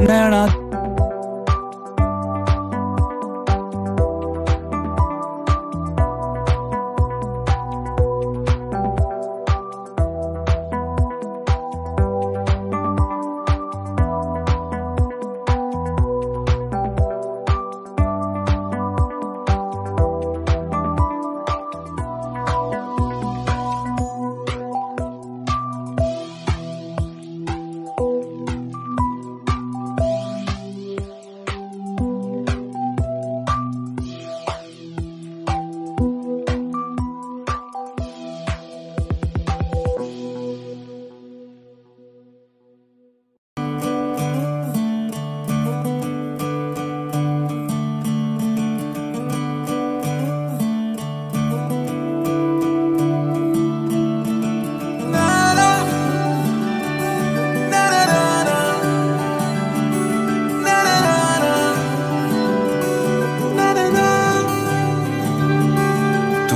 നേടാ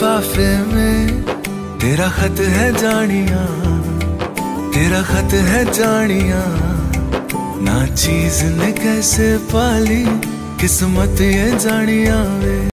लिफाफे में, तेरा खत है जानिया, तेरा खत है जानिया। ना चीज़ ने कैसे पाली, किस्मत ये जानिया वे